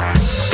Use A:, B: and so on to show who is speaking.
A: Bye.